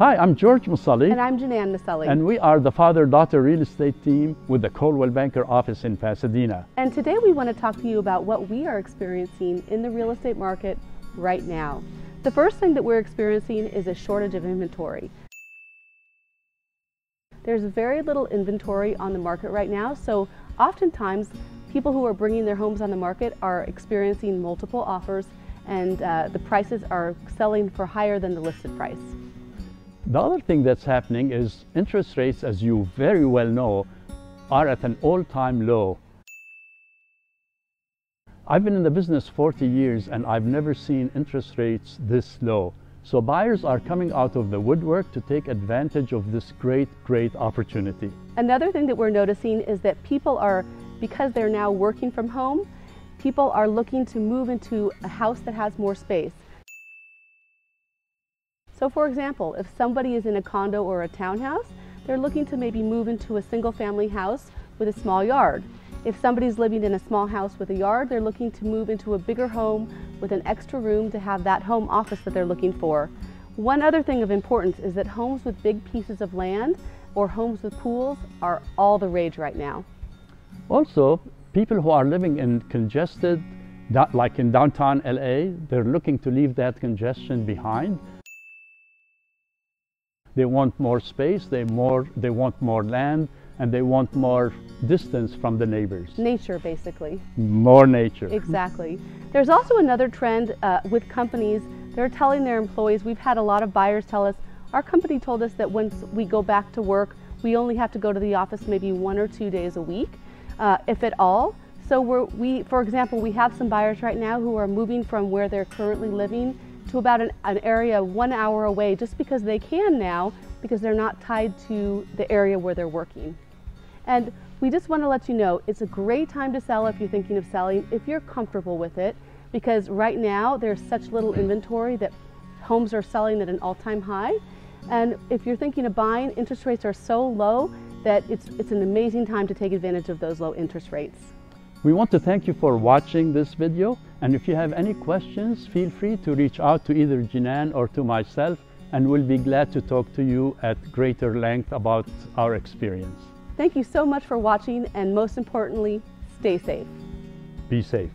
Hi, I'm George Musulli. And I'm Jenan Musulli. And we are the father-daughter real estate team with the Coldwell Banker office in Pasadena. And today we want to talk to you about what we are experiencing in the real estate market right now. The first thing that we're experiencing is a shortage of inventory. There's very little inventory on the market right now, so oftentimes people who are bringing their homes on the market are experiencing multiple offers and uh, the prices are selling for higher than the listed price. The other thing that's happening is interest rates, as you very well know, are at an all-time low. I've been in the business 40 years and I've never seen interest rates this low. So buyers are coming out of the woodwork to take advantage of this great, great opportunity. Another thing that we're noticing is that people are, because they're now working from home, people are looking to move into a house that has more space. So for example, if somebody is in a condo or a townhouse, they're looking to maybe move into a single family house with a small yard. If somebody's living in a small house with a yard, they're looking to move into a bigger home with an extra room to have that home office that they're looking for. One other thing of importance is that homes with big pieces of land or homes with pools are all the rage right now. Also, people who are living in congested, like in downtown LA, they're looking to leave that congestion behind. They want more space, they, more, they want more land, and they want more distance from the neighbors. Nature, basically. More nature. Exactly. There's also another trend uh, with companies. They're telling their employees, we've had a lot of buyers tell us, our company told us that once we go back to work, we only have to go to the office maybe one or two days a week, uh, if at all. So we're, we, for example, we have some buyers right now who are moving from where they're currently living to about an, an, area one hour away just because they can now because they're not tied to the area where they're working. And we just want to let you know it's a great time to sell if you're thinking of selling, if you're comfortable with it, because right now there's such little inventory that homes are selling at an all-time high. And if you're thinking of buying, interest rates are so low that it's, it's an amazing time to take advantage of those low interest rates. We want to thank you for watching this video and if you have any questions feel free to reach out to either Jenan or to myself and we'll be glad to talk to you at greater length about our experience. Thank you so much for watching and most importantly, stay safe. Be safe.